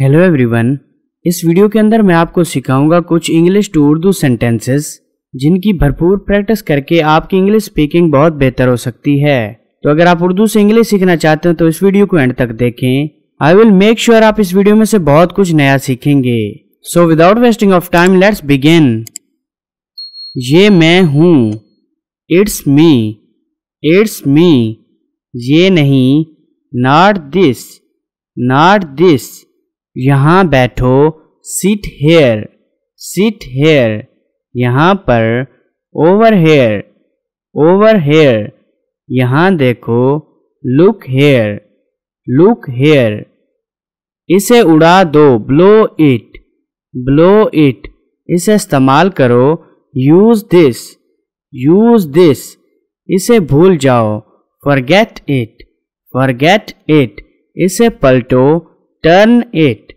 Hello everyone इस video के अंदर मैं आपको सिखाऊँगा कुछ इंग्लिश टू उर्दू सेंटेंसेस जिनकी भरपूर प्रैक्टिस करके आपकी इंग्लिश स्पीकिंग बहुत बेहतर हो सकती है। तो अगर आप उर्दू से इंग्लिश सीखना चाहते हो तो इस वीडियो को एंड तक देखें। आई विल मेक श्योर आप इस वीडियो में से बहुत कुछ नया सीखेंगे। So without wasting of time let's begin ये मैं हूँ। इट्स मी इट्स मी ये नहीं. नॉट दिस नॉट दिस यहाँ बैठो सीट हेयर सीट हेयर यहाँ पर ओवर हेयर ओवर हेयर यहाँ देखो लुक हेयर लुक हेयर इसे उड़ा दो ब्लो इट ब्लो इट इसे इस्तेमाल करो यूज़ दिस यूज़ दिस इसे भूल जाओ फॉरगेट इट फॉरगेट इट इसे पलटो टर्न इट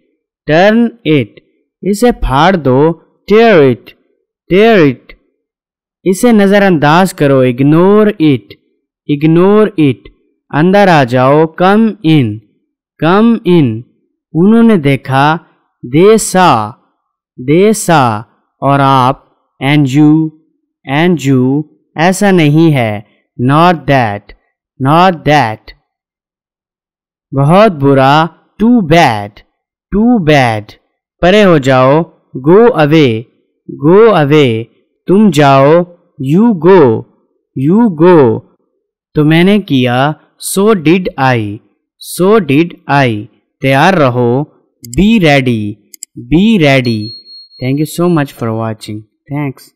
टर्न इट इसे फाड़ दो. टेयर इट टेयर इट इसे नज़रअंदाज करो. इग्नोर इट इग्नोर इट अंदर आ जाओ. कम इन कम इन उन्होंने देखा, दे सा. दे सा. और आप एंड यू एंड यू ऐसा नहीं है. नॉट दैट नॉट दैट बहुत बुरा टू बैड टू बैड। परे हो जाओ, गो अवे गो अवे। तुम जाओ, यू गो यू गो। तो मैंने किया, so did I, so did I. तैयार रहो, be ready be ready. Thank you so much for watching thanks